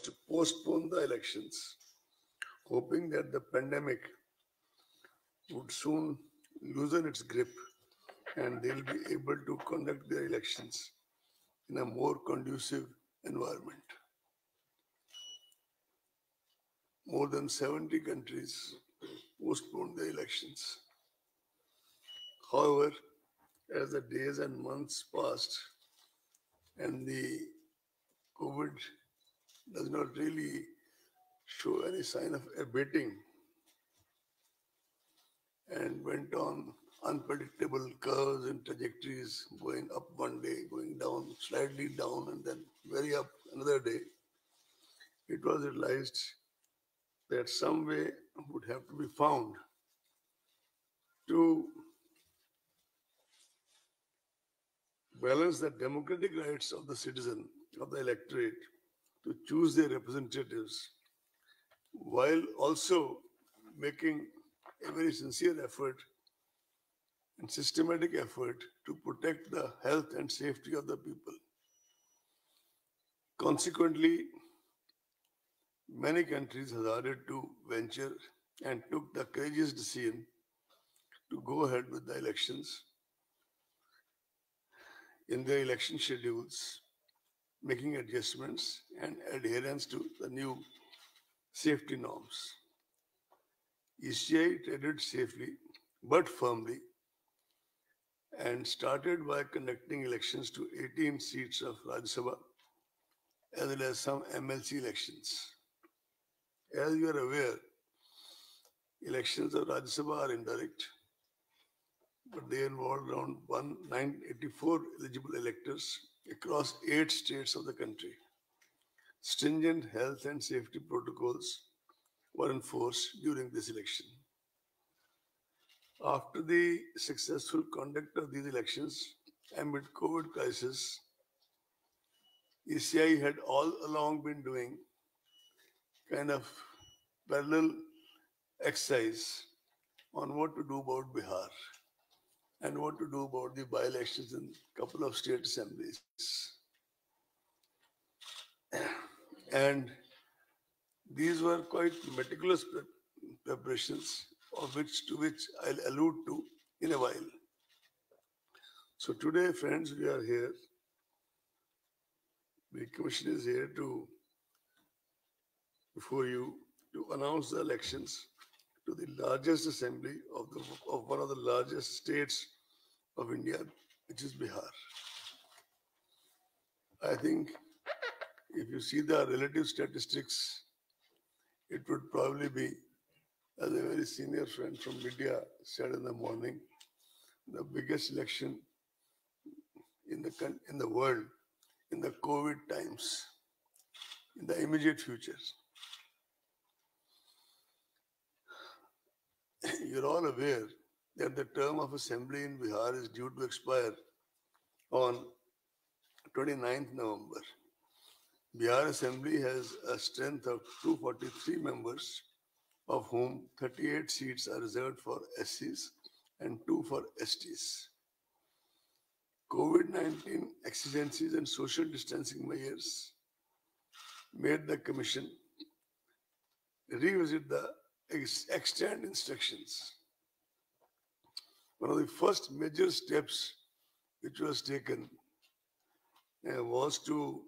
to postpone the elections, hoping that the pandemic would soon loosen its grip and they'll be able to conduct their elections in a more conducive environment. More than 70 countries postponed the elections. However, as the days and months passed and the COVID does not really show any sign of abating and went on unpredictable curves and trajectories going up one day, going down, slightly down, and then very up another day, it was realized that some way would have to be found to balance the democratic rights of the citizen, of the electorate, to choose their representatives, while also making a very sincere effort and systematic effort to protect the health and safety of the people. Consequently, many countries hazarded to venture and took the courageous decision to go ahead with the elections in their election schedules, making adjustments and adherence to the new safety norms. ECI treaded safely but firmly and started by conducting elections to 18 seats of Rajya Sabha as well as some MLC elections. As you are aware, elections of Rajya Sabha are indirect, but they involved around 984 eligible electors across eight states of the country. Stringent health and safety protocols were enforced during this election. After the successful conduct of these elections amid COVID crisis, ECI had all along been doing kind of parallel exercise on what to do about Bihar and what to do about the by-elections in a couple of state assemblies. And these were quite meticulous preparations of which to which I'll allude to in a while. So today, friends, we are here. The commission is here to before you to announce the elections to the largest assembly of the of one of the largest states of India, which is Bihar. I think if you see the relative statistics, it would probably be as a very senior friend from media said in the morning, the biggest election in the in the world in the COVID times, in the immediate future. You're all aware that the term of assembly in Bihar is due to expire on 29th November. Bihar Assembly has a strength of 243 members of whom 38 seats are reserved for SCs and 2 for STs. COVID 19 exigencies and social distancing measures made the Commission revisit the ex- extant instructions. One of the first major steps which was taken uh, was to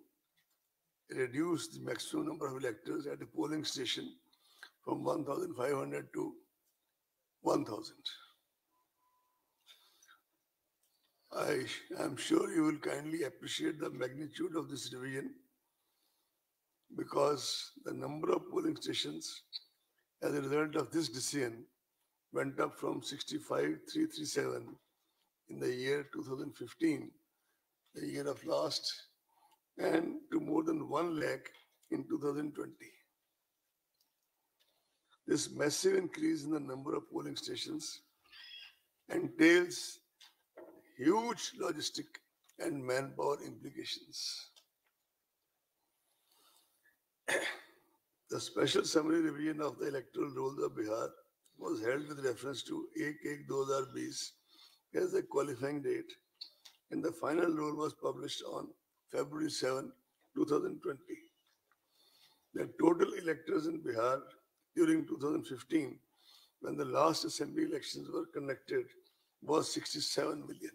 reduce the maximum number of electors at a polling station from 1,500 to 1,000. I am sure you will kindly appreciate the magnitude of this revision because the number of polling stations as a result of this decision went up from 65,337 in the year 2015, the year of last, and to more than 1 lakh in 2020. This massive increase in the number of polling stations entails huge logistic and manpower implications. the special summary revision of the electoral rolls of Bihar was held with reference to Ek Ek 2020 as the qualifying date, and the final rule was published on February 7, 2020. The total electors in Bihar during 2015, when the last assembly elections were conducted, was 67 million.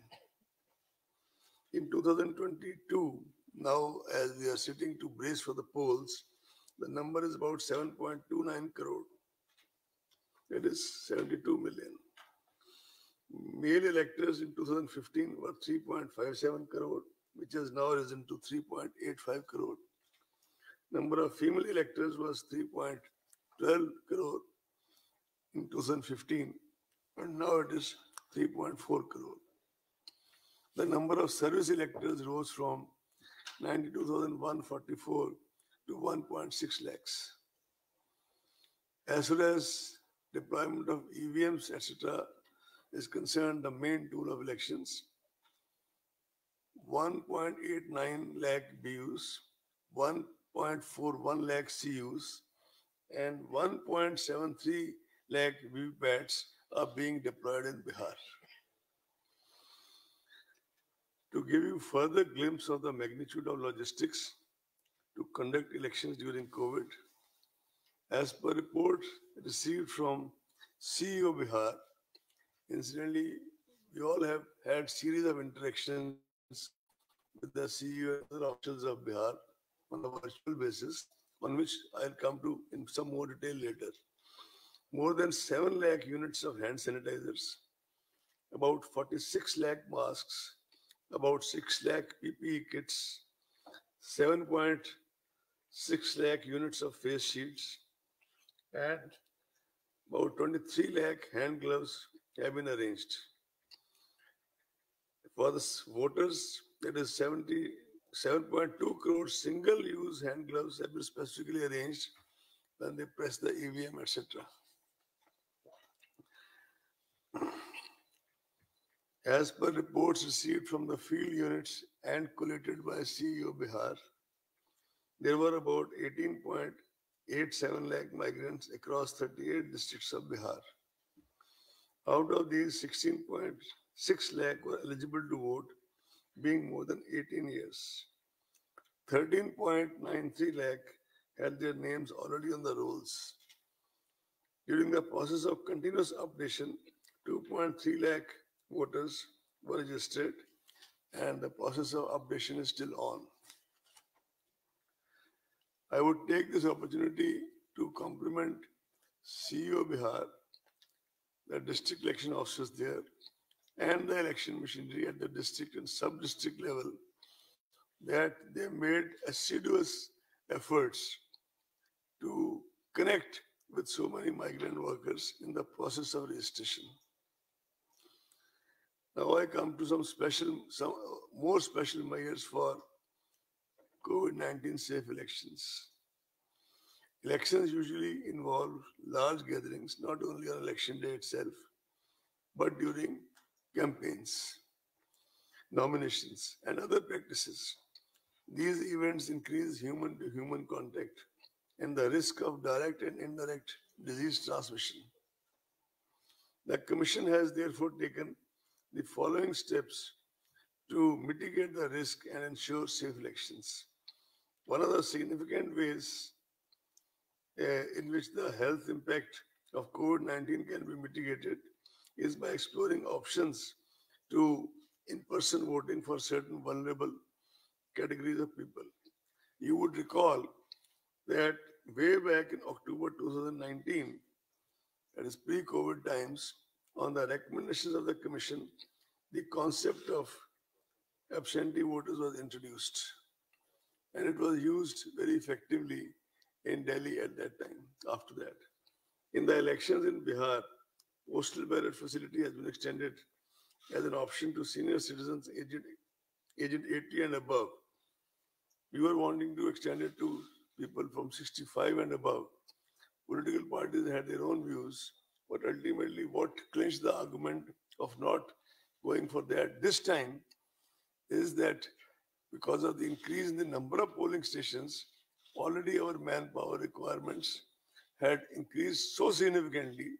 In 2022, now as we are sitting to brace for the polls, the number is about 7.29 crore. It is 72 million. Male electors in 2015 were 3.57 crore, which has now risen to 3.85 crore. Number of female electors was 3.12 crore in 2015, and now it is 3.4 crore. The number of service electors rose from 92,144 to 1.6 lakhs. As far as deployment of EVMs, etc., is concerned, the main tool of elections, 1.89 lakh BUs, 1.41 lakh CUs, and 1.73 lakh VVPATs are being deployed in Bihar. To give you further glimpse of the magnitude of logistics to conduct elections during COVID, as per report received from CEO Bihar, incidentally, we all have had series of interactions with the CEO and other officials of Bihar on a virtual basis, on which I'll come to in some more detail later. More than 7 lakh units of hand sanitizers, about 46 lakh masks, about 6 lakh PPE kits, 7.6 lakh units of face shields, and about 23 lakh hand gloves have been arranged. For the voters, that is 77.2 crore single use hand gloves have been specifically arranged when they press the EVM, etc. As per reports received from the field units and collated by CEO Bihar, there were about 18.87 lakh migrants across 38 districts of Bihar. Out of these, 16.6 lakh were eligible to vote, being more than 18 years. 13.93 lakh had their names already on the rolls. During the process of continuous updation, 2.3 lakh voters were registered and the process of updation is still on. I would take this opportunity to compliment CEO Bihar, the district election officers there, and the election machinery at the district and sub-district level that they made assiduous efforts to connect with so many migrant workers in the process of registration. Now I come to some special, some more special measures for COVID-19 safe elections. Elections usually involve large gatherings, not only on election day itself, but during campaigns, nominations, and other practices. These events increase human to human contact and the risk of direct and indirect disease transmission. The Commission has therefore taken the following steps to mitigate the risk and ensure safe elections. One of the significant ways uh, in which the health impact of COVID 19 can be mitigated is by exploring options to in person voting for certain vulnerable categories of people. You would recall that way back in October 2019, that is pre COVID times, on the recommendations of the Commission, the concept of absentee voters was introduced. And it was used very effectively in Delhi at that time, after that. In the elections in Bihar, postal ballot facility has been extended as an option to senior citizens aged, aged 80 and above. We were wanting to extend it to people from 65 and above. Political parties had their own views, but ultimately, what clinched the argument of not going for that this time is that because of the increase in the number of polling stations, already our manpower requirements had increased so significantly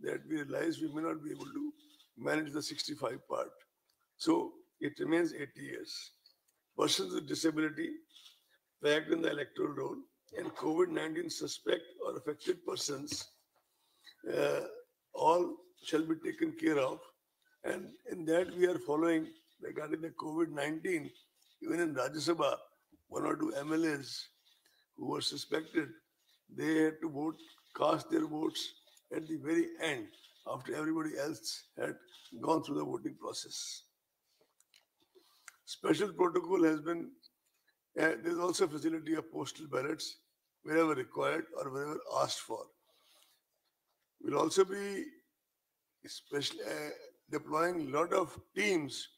that we realized we may not be able to manage the 65 part. So it remains 80 years. Persons with disability, fact in the electoral roll, and COVID-19 suspect or affected persons, uh, all shall be taken care of. And in that we are following regarding the COVID-19, even in Rajya Sabha, one or two MLAs who were suspected, they had to vote, cast their votes at the very end after everybody else had gone through the voting process. Special protocol has been, uh, there's also a facility of postal ballots wherever required or wherever asked for. We'll also be especially uh, deploying a lot of teams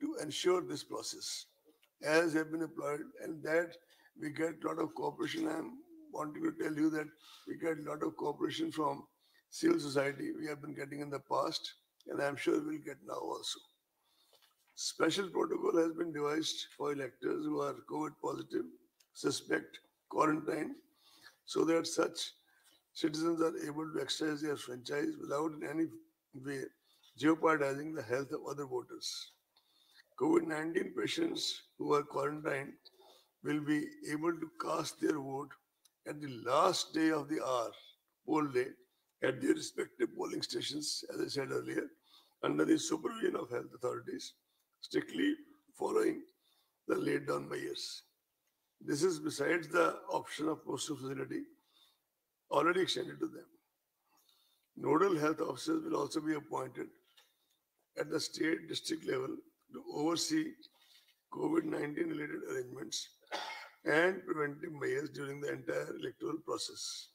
to ensure this process as have been employed and that we get a lot of cooperation. I'm wanting to tell you that we get a lot of cooperation from civil society we have been getting in the past and I'm sure we'll get now also. Special protocol has been devised for electors who are COVID positive, suspect, quarantine, so that such citizens are able to exercise their franchise without in any way jeopardizing the health of other voters. COVID 19 patients who are quarantined will be able to cast their vote at the last day of the hour, poll day, at their respective polling stations, as I said earlier, under the supervision of health authorities, strictly following the laid down measures. This is besides the option of postal facility already extended to them. Nodal health officers will also be appointed at the state district level to oversee COVID 19 related arrangements and preventive measures during the entire electoral process.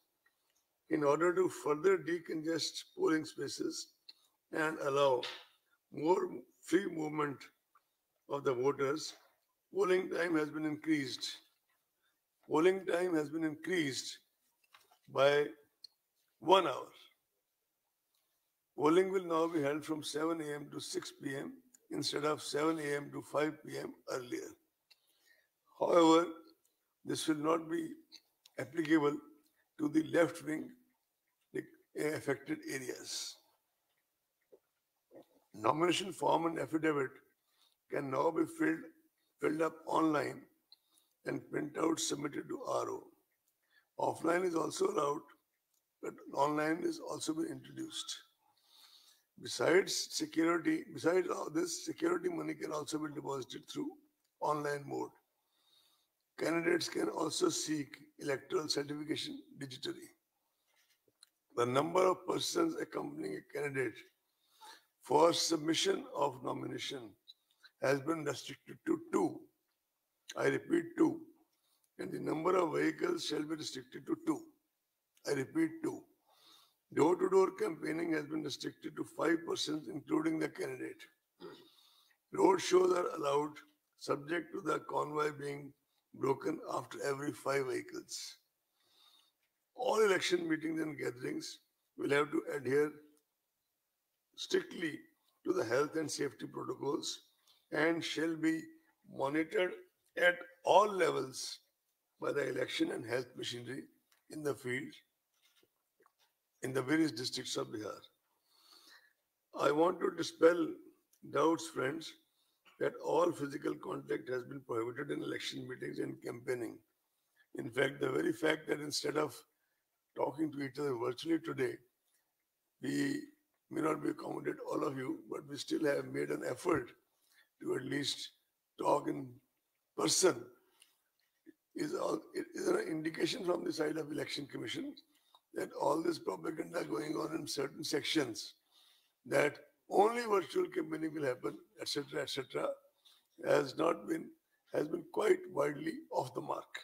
In order to further decongest polling spaces and allow more free movement of the voters, polling time has been increased. Polling time has been increased by one hour. Polling will now be held from 7 a.m. to 6 p.m. instead of 7 a.m. to 5 p.m. earlier. However, this will not be applicable to the left wing eh, affected areas. Nomination form and affidavit can now be filled, filled up online and printout submitted to RO. Offline is also allowed, but online is also been introduced. Besides security, besides all this, security money can also be deposited through online mode. Candidates can also seek electoral certification digitally. The number of persons accompanying a candidate for submission of nomination has been restricted to two. I repeat, two. And the number of vehicles shall be restricted to two. I repeat, two. Door to door campaigning has been restricted to five persons, including the candidate. Road shows are allowed, subject to the convoy being broken after every five vehicles. All election meetings and gatherings will have to adhere strictly to the health and safety protocols and shall be monitored at all levels by the election and health machinery in the field in the various districts of Bihar. I want to dispel doubts, friends, that all physical contact has been prohibited in election meetings and campaigning. In fact, the very fact that instead of talking to each other virtually today, we may not be accommodate all of you, but we still have made an effort to at least talk in person. Is, all, is an indication from the side of election commission that all this propaganda going on in certain sections that only virtual campaigning will happen, etc., etc., has not been has been quite widely off the mark.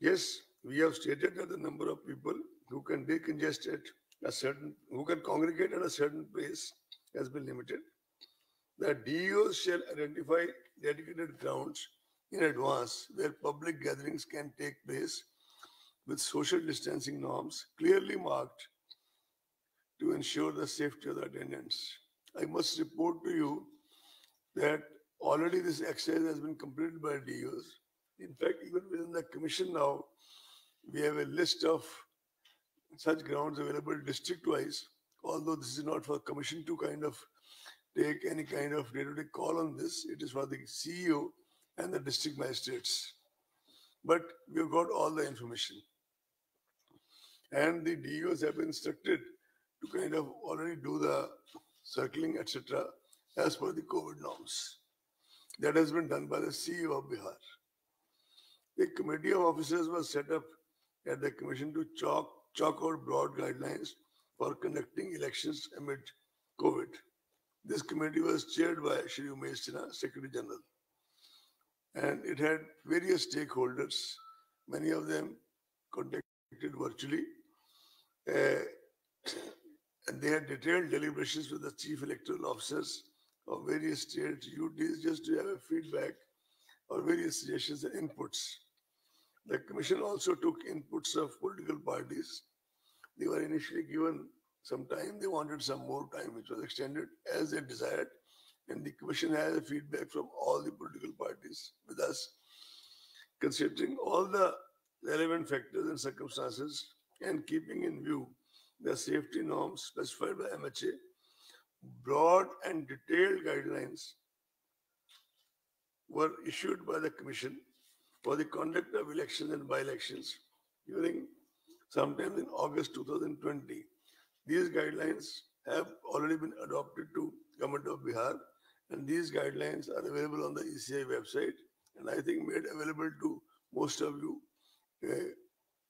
Yes, we have stated that the number of people who can decongest at a certain who can congregate at a certain place has been limited. The DEOs shall identify dedicated grounds in advance where public gatherings can take place with social distancing norms clearly marked to ensure the safety of the attendants. I must report to you that already this exercise has been completed by DOs. In fact, even within the commission now, we have a list of such grounds available district-wise, although this is not for the commission to kind of take any kind of day-to-day call on this. It is for the CEO and the district magistrates. But we've got all the information. And the DEOs have been instructed to kind of already do the circling, etc., as per the COVID norms. That has been done by the CEO of Bihar. A committee of officers was set up at the commission to chalk, chalk out broad guidelines for conducting elections amid COVID. This committee was chaired by Shri Umesh Secretary General. And it had various stakeholders, many of them contacted virtually. Uh, and they had detailed deliberations with the chief electoral officers of various states, UTs, just to have a feedback or various suggestions and inputs. The commission also took inputs of political parties. They were initially given some time. They wanted some more time, which was extended as they desired. And the commission has a feedback from all the political parties with us, considering all the relevant factors and circumstances and keeping in view the safety norms specified by MHA, broad and detailed guidelines were issued by the Commission for the conduct of elections and by-elections during sometime in August 2020. These guidelines have already been adopted to Government of Bihar and these guidelines are available on the ECI website and I think made available to most of you uh,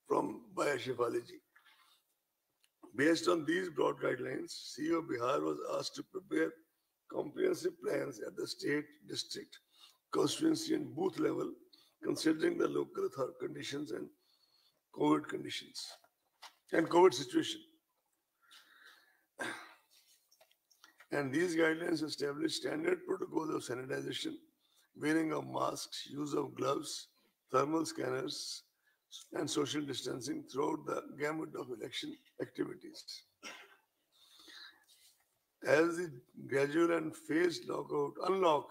from by. Based on these broad guidelines, CEO Bihar was asked to prepare comprehensive plans at the state, district, constituency, and booth level, considering the local conditions and COVID conditions and COVID situation. And these guidelines establish standard protocols of sanitization, wearing of masks, use of gloves, thermal scanners, and social distancing throughout the gamut of election activities. As the gradual and phased lockout, unlock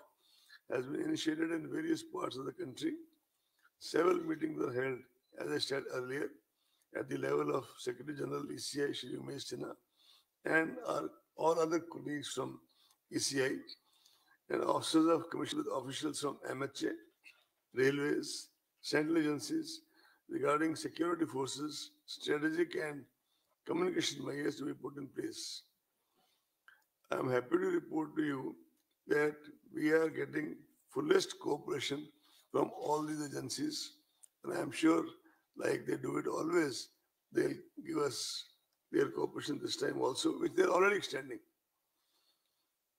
has been initiated in various parts of the country, several meetings were held, as I said earlier, at the level of Secretary General ECI Shri Umesh Sinha and our, all other colleagues from ECI and officers of commission with officials from MHA, railways, central agencies, regarding security forces, strategic and communication measures to be put in place. I am happy to report to you that we are getting fullest cooperation from all these agencies, and I am sure, like they do it always, they'll give us their cooperation this time also, which they're already extending.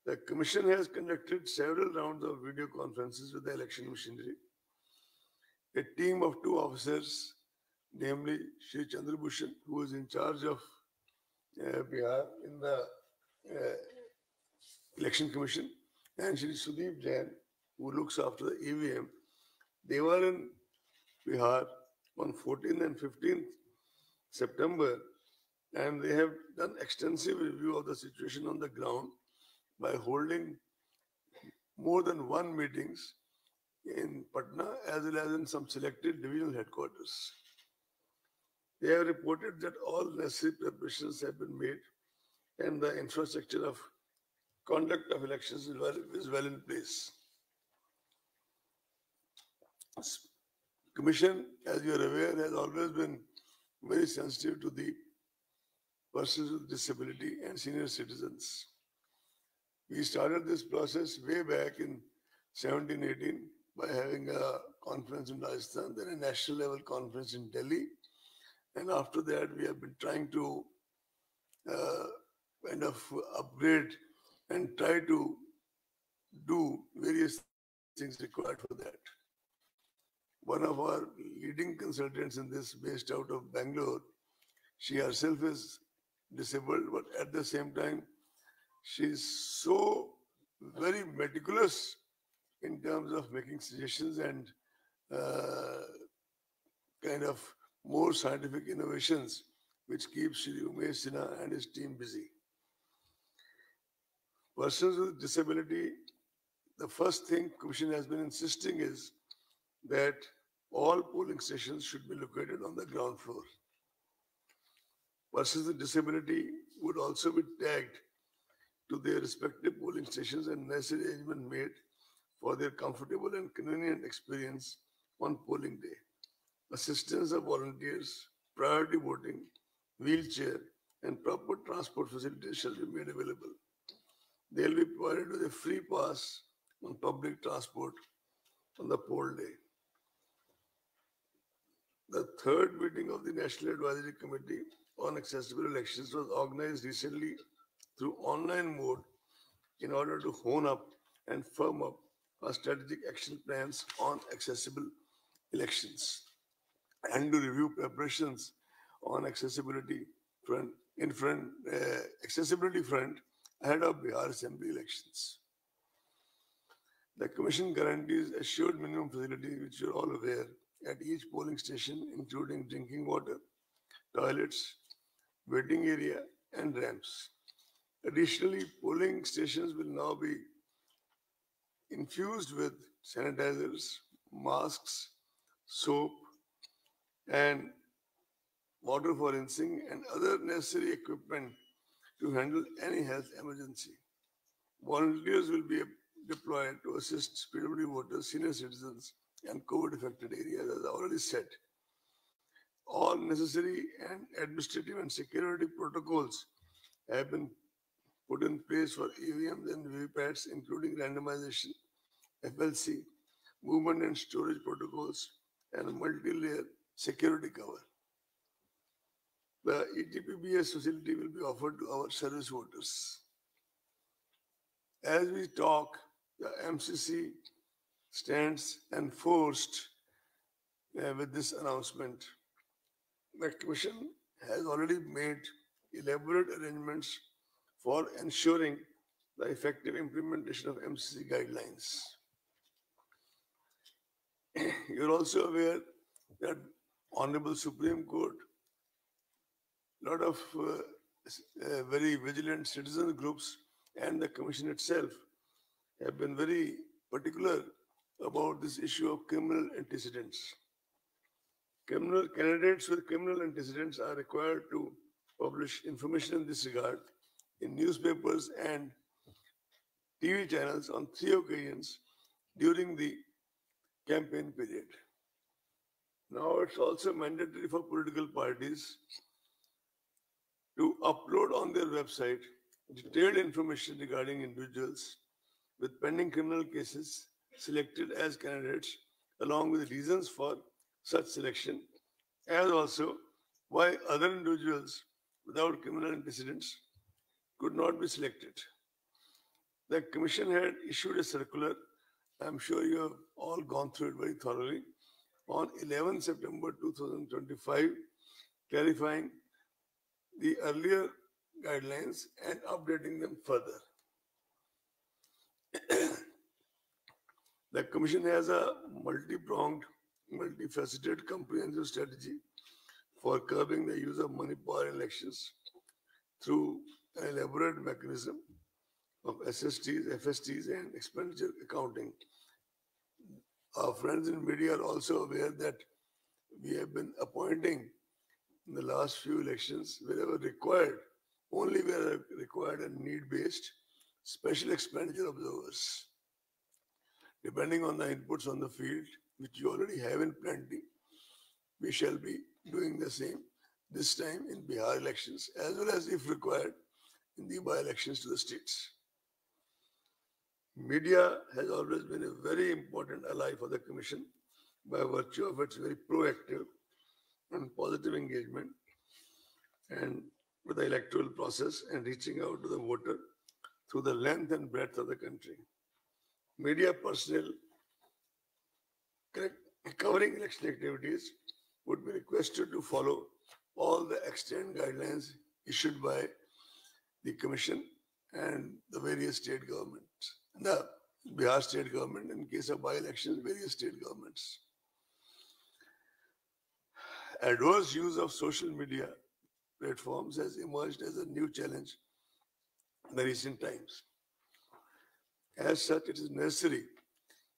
The Commission has conducted several rounds of video conferences with the election machinery a team of two officers, namely Shri Chandrabhushan, who is in charge of uh, Bihar in the uh, election commission, and Shri Sudeep Jain, who looks after the EVM. They were in Bihar on 14th and 15th September, and they have done extensive review of the situation on the ground by holding more than one meetings in Patna as well as in some selected divisional headquarters. They have reported that all necessary preparations have been made and the infrastructure of conduct of elections is well, is well in place. Commission, as you are aware, has always been very sensitive to the persons with disability and senior citizens. We started this process way back in 1718 by having a conference in Rajasthan, then a national level conference in Delhi. And after that, we have been trying to uh, kind of upgrade and try to do various things required for that. One of our leading consultants in this, based out of Bangalore, she herself is disabled, but at the same time, she's so very meticulous in terms of making suggestions and uh, kind of more scientific innovations, which keeps Shri Umesh and his team busy. Persons with disability, the first thing Commission has been insisting is that all polling stations should be located on the ground floor. Persons with disability would also be tagged to their respective polling stations and necessary arrangement made for their comfortable and convenient experience on polling day. assistance of volunteers, priority voting, wheelchair, and proper transport facilities shall be made available. They will be provided with a free pass on public transport on the poll day. The third meeting of the National Advisory Committee on Accessible Elections was organized recently through online mode in order to hone up and firm up our strategic action plans on accessible elections and to review preparations on accessibility front in front uh, accessibility front ahead of Bihar Assembly elections. The Commission guarantees assured minimum facilities, which you're all aware, at each polling station, including drinking water, toilets, waiting area, and ramps. Additionally, polling stations will now be infused with sanitizers, masks, soap, and water for rinsing and other necessary equipment to handle any health emergency. Volunteers will be deployed to assist PWD voters, senior citizens, and COVID affected areas, as I already said. All necessary and administrative and security protocols have been put in place for EVMs and VVPATs, including randomization, FLC, movement and storage protocols, and multi-layer security cover. The ETPBS facility will be offered to our service voters. As we talk, the MCC stands enforced uh, with this announcement. The Commission has already made elaborate arrangements for ensuring the effective implementation of MCC guidelines. You're also aware that Honorable Supreme Court, a lot of uh, uh, very vigilant citizen groups and the Commission itself have been very particular about this issue of criminal antecedents. Criminal candidates with criminal antecedents are required to publish information in this regard in newspapers and TV channels on three occasions during the campaign period. Now it's also mandatory for political parties to upload on their website detailed information regarding individuals with pending criminal cases selected as candidates, along with reasons for such selection, as also why other individuals without criminal antecedents could not be selected. The Commission had issued a circular, I'm sure you have all gone through it very thoroughly, on 11 September 2025, clarifying the earlier guidelines and updating them further. the Commission has a multi-pronged, multifaceted, comprehensive strategy for curbing the use of money power in elections through an elaborate mechanism of SSTs, FSTs, and expenditure accounting. Our friends in media are also aware that we have been appointing in the last few elections, wherever required, only where required and need-based, special expenditure observers. Depending on the inputs on the field, which you already have in plenty, we shall be doing the same this time in Bihar elections, as well as if required in the by-elections to the states. Media has always been a very important ally for the Commission by virtue of its very proactive and positive engagement and with the electoral process and reaching out to the voter through the length and breadth of the country. Media personnel covering election activities would be requested to follow all the extant guidelines issued by the Commission and the various state governments. The Bihar state government, in case of by-elections, various state governments. Adverse use of social media platforms has emerged as a new challenge in the recent times. As such, it is necessary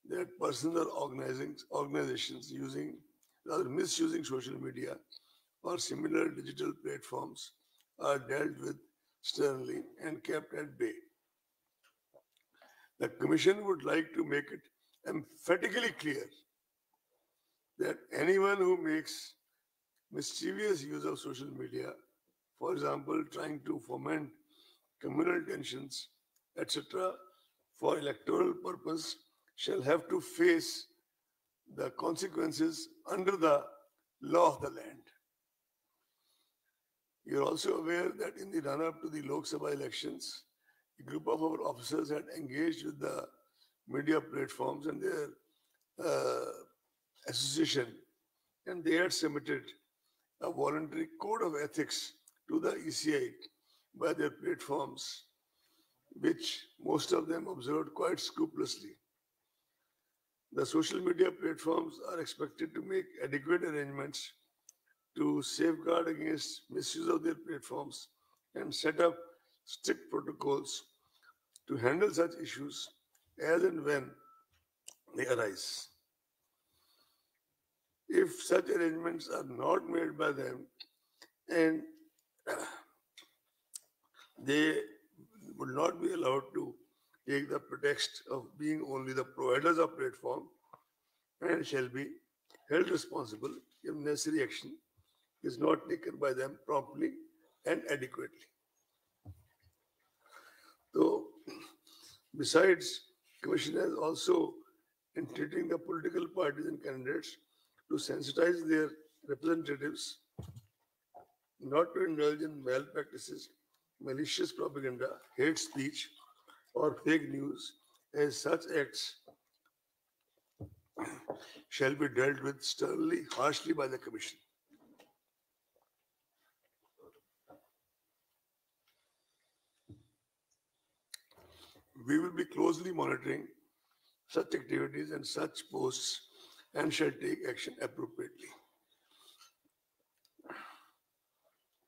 that personal or organizations using, rather misusing social media or similar digital platforms are dealt with sternly and kept at bay. The Commission would like to make it emphatically clear that anyone who makes mischievous use of social media, for example, trying to foment communal tensions, etc., for electoral purpose, shall have to face the consequences under the law of the land. You're also aware that in the run up to the Lok Sabha elections, a group of our officers had engaged with the media platforms and their uh, association, and they had submitted a voluntary code of ethics to the ECI by their platforms, which most of them observed quite scrupulously. The social media platforms are expected to make adequate arrangements to safeguard against misuse of their platforms and set up strict protocols to handle such issues as and when they arise. If such arrangements are not made by them and they would not be allowed to take the pretext of being only the providers of platform and shall be held responsible if necessary action is not taken by them promptly and adequately. So, besides, Commission has also entreating the political parties and candidates to sensitize their representatives not to indulge in malpractices, malicious propaganda, hate speech, or fake news, as such acts shall be dealt with sternly, harshly by the Commission. We will be closely monitoring such activities and such posts and shall take action appropriately.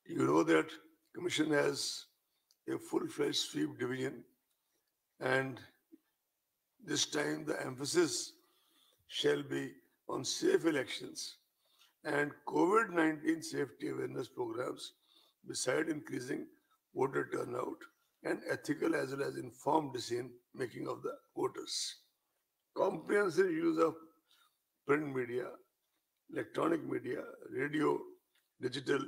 You know that Commission has a full-fledged SVEEP division and this time the emphasis shall be on safe elections and COVID-19 safety awareness programs beside increasing voter turnout and ethical as well as informed decision making of the voters. Comprehensive use of print media, electronic media, radio, digital,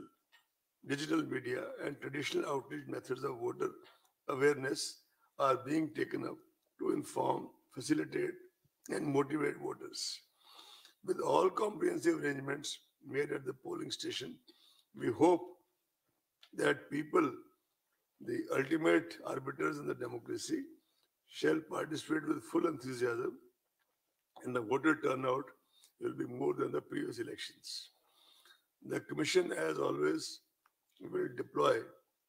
digital media, and traditional outreach methods of voter awareness are being taken up to inform, facilitate, and motivate voters. With all comprehensive arrangements made at the polling station, we hope that people, the ultimate arbiters in the democracy, shall participate with full enthusiasm and the voter turnout will be more than the previous elections. The Commission, as always, will deploy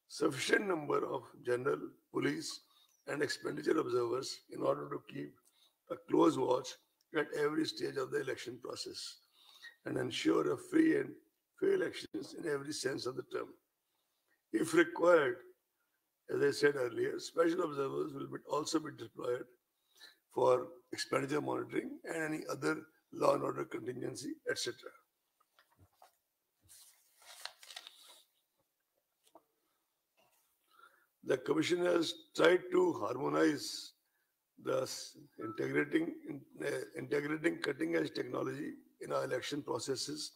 sufficient number of general, police, and expenditure observers in order to keep a close watch at every stage of the election process and ensure a free and fair elections in every sense of the term. If required, as I said earlier, special observers will also be deployed for expenditure monitoring and any other law and order contingency, etc. The Commission has tried to harmonize the integrating uh, integrating cutting edge technology in our election processes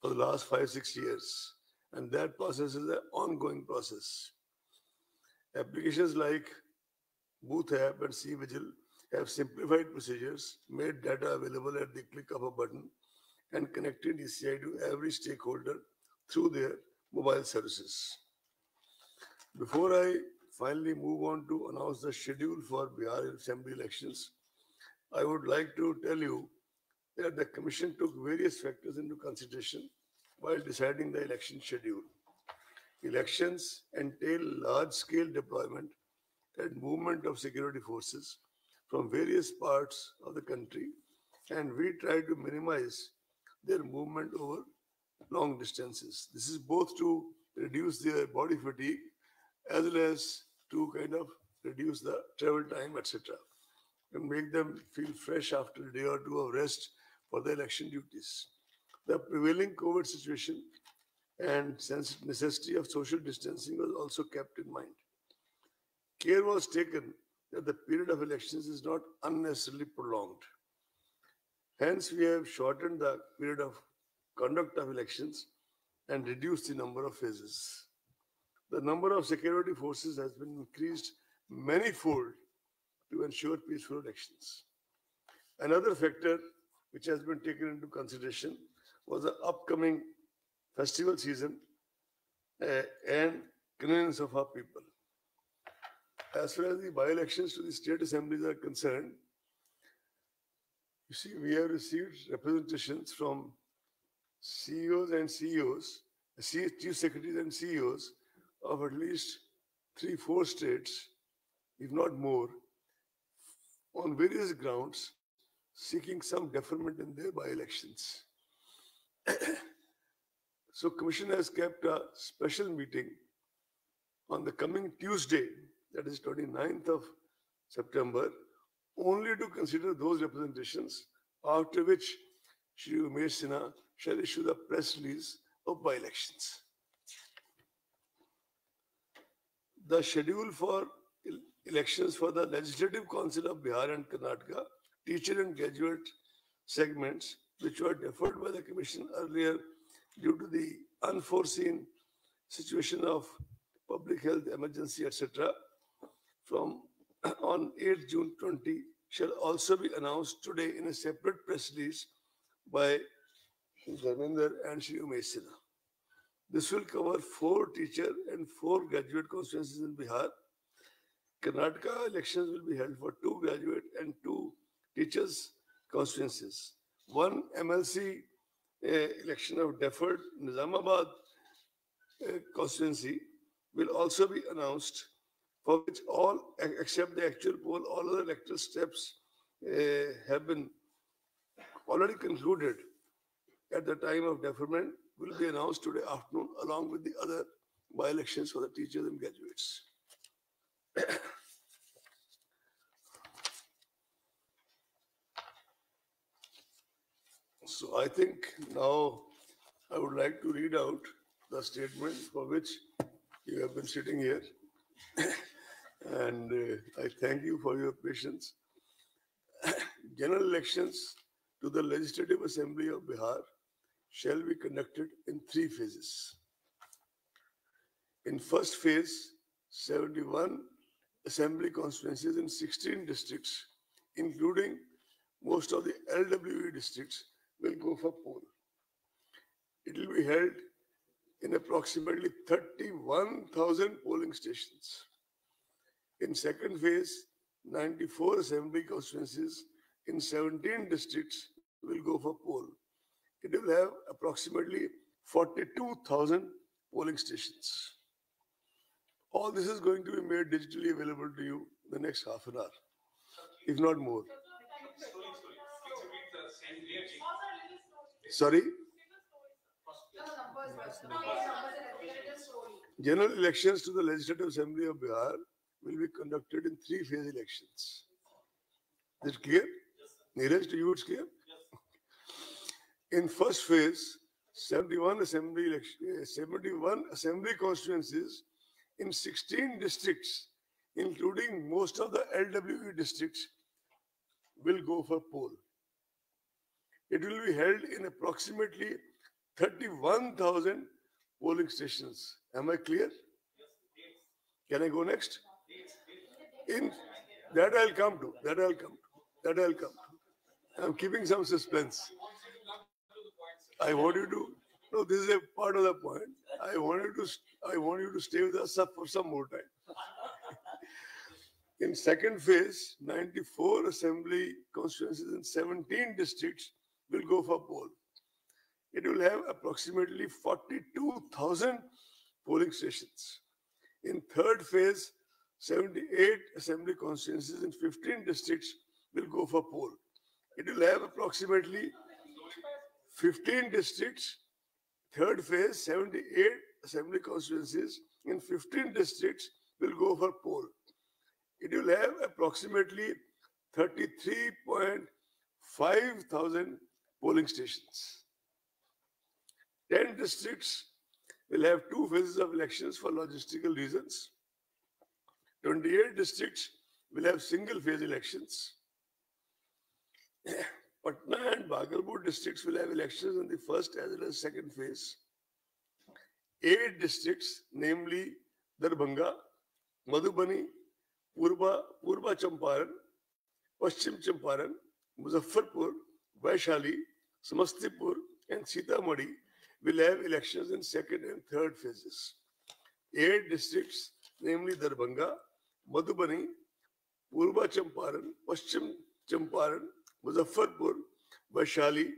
for the last five six years, and that process is an ongoing process. Applications like Booth app and C-Vigil have simplified procedures, made data available at the click of a button, and connected ECI to every stakeholder through their mobile services. Before I finally move on to announce the schedule for Bihar Assembly elections, I would like to tell you that the Commission took various factors into consideration while deciding the election schedule. Elections entail large-scale deployment and movement of security forces from various parts of the country, and we try to minimize their movement over long distances. This is both to reduce their body fatigue as well as to kind of reduce the travel time, etc., and make them feel fresh after a day or two of rest for the election duties. The prevailing COVID situation and sense necessity of social distancing was also kept in mind. Care was taken that the period of elections is not unnecessarily prolonged. Hence, we have shortened the period of conduct of elections and reduced the number of phases. The number of security forces has been increased manifold to ensure peaceful elections. Another factor which has been taken into consideration was the upcoming festival season uh, and convenience of our people. As far as the by-elections to the state assemblies are concerned, you see, we have received representations from CEOs and CEOs, chief secretaries and CEOs of at least three, four states, if not more, on various grounds, seeking some deferment in their by-elections. so Commission has kept a special meeting on the coming Tuesday, that is 29th of September, only to consider those representations, after which Shri Umesh Sinha shall issue the press release of by-elections. The schedule for elections for the Legislative Council of Bihar and Karnataka, teacher and graduate segments, which were deferred by the Commission earlier due to the unforeseen situation of public health emergency, etc., from on 8 June 20 shall also be announced today in a separate press release by Dharmender and Shri Umesh Sinha. This will cover four teacher and four graduate constituencies in Bihar. Karnataka elections will be held for two graduate and two teachers constituencies. One MLC election of deferred Nizamabad uh, constituency will also be announced for which all, except the actual poll, all other electoral steps uh, have been already concluded at the time of deferment will be announced today afternoon along with the other by-elections for the teachers and graduates. So I think now I would like to read out the statement for which you have been sitting here. and uh, I thank you for your patience. General elections to the Legislative Assembly of Bihar shall be conducted in three phases. In first phase, 71 assembly constituencies in 16 districts, including most of the LWE districts, will go for poll. It will be held in approximately 31,000 polling stations. In second phase, 94 assembly constituencies in 17 districts will go for poll it will have approximately 42,000 polling stations. All this is going to be made digitally available to you the next half an hour, if not more. Sorry? General elections to the Legislative Assembly of Bihar will be conducted in three phase elections. Is it clear? Neeraj, to you it's clear? in first phase, 71 assembly election, eh, 71 assembly constituencies in 16 districts, including most of the LWE districts, will go for poll. It will be held in approximately 31,000 polling stations. Am I clear? Can I go next? In that I'll come to. That I'll come to. That I'll come to. I'm keeping some suspense. I want you to, no, this is a part of the point. I want you to, I want you to stay with us for some more time. in second phase, 94 assembly constituencies in 17 districts will go for poll. It will have approximately 42,000 polling stations. In third phase, 78 assembly constituencies in 15 districts will go for poll. It will have approximately 15 districts, third phase, 78 assembly constituencies in 15 districts will go for poll. It will have approximately 33.5 thousand polling stations. 10 districts will have two phases of elections for logistical reasons. 28 districts will have single phase elections. Patna and Bhagalpur districts will have elections in the first as well as second phase. Eight districts, namely Darbhanga, Madhubani, Purba, Purba Champaran, Paschim Champaran, Muzaffarpur, Vaishali, Samastipur, and Sitamarhi will have elections in second and third phases. Eight districts, namely Darbhanga, Madhubani, Purba Champaran, Paschim Champaran, Muzaffarpur, Vaishali,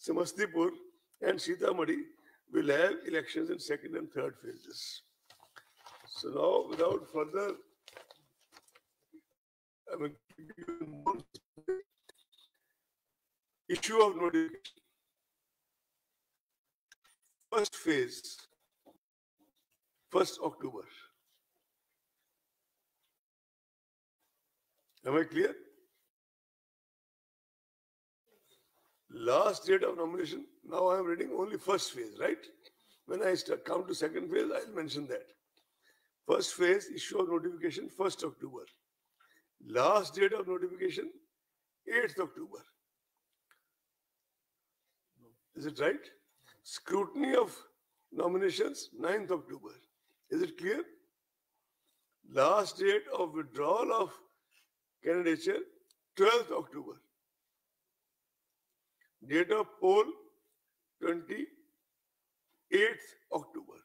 Samastipur, and Sitamarhi will have elections in second and third phases. So now, without further, I mean, issue of notification. First phase, first October. Am I clear? Last date of nomination, now I am reading only first phase, right? When I start, come to second phase, I'll mention that. First phase, issue of notification, 1st October. Last date of notification, 8th October. Is it right? Scrutiny of nominations, 9th October. Is it clear? Last date of withdrawal of candidature, 12th October. Date of poll, 28th October.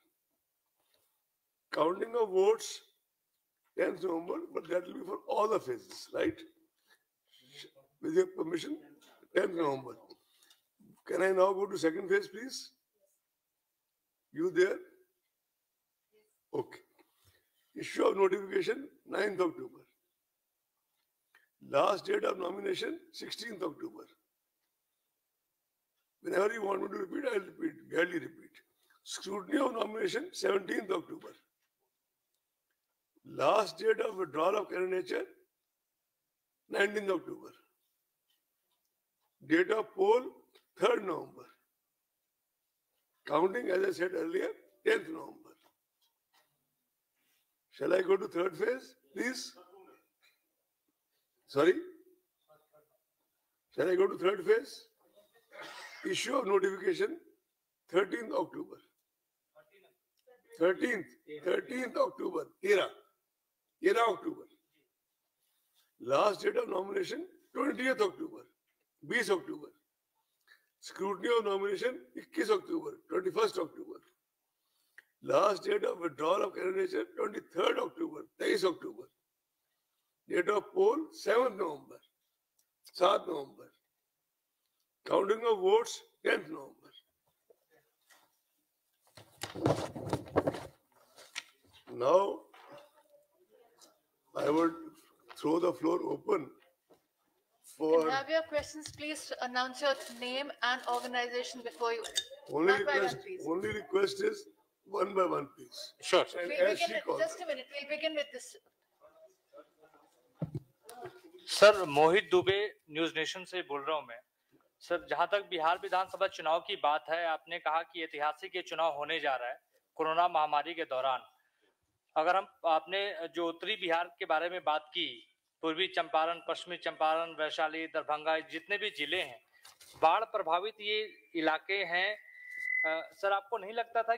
Counting of votes, 10th November, but that will be for all the phases, right? With your permission, 10th November. Can I now go to second phase, please? You there? Okay. Issue of notification, 9th October. Last date of nomination, 16th October. Whenever you want me to repeat, I'll repeat, gladly repeat. Scrutiny of nomination, 17th October. Last date of withdrawal of candidature, 19th October. Date of poll, 3rd November. Counting, as I said earlier, 10th November. Shall I go to third phase, please? Sorry? Shall I go to third phase? Issue of notification, 13th October. 13th, 13th October, 13, 13 October. Last date of nomination, 20th October, 20 October. Scrutiny of nomination, 21 October, 21st October. Last date of withdrawal of candidature, 23rd October, 23 October. Date of poll, 7th November, 7th November. Counting of votes, 10th November. Now, I would throw the floor open Can for have your questions, please announce your name and organization before you. only one by one, only request is one by one, please. Sure, sir. And We'll begin, with- just a minute, we'll begin with this. Sir Mohit Dubey News Nation से बोल रहा हूँ मैं sir जहाँ तक बिहार विधानसभा चुनाव की बात है आपने कहा कि ऐतिहासिक ये चुनाव होने जा रहा है कोरोना महामारी के दौरान अगर हम आपने जो उत्तरी बिहार के बारे में बात की पूर्वी चंपारण पश्चिमी चंपारण वैशाली दरभंगा जितने भी ज़िले हैं बाढ़ प्रभावित ये इलाके हैं अ, सर आपको नहीं लगता था.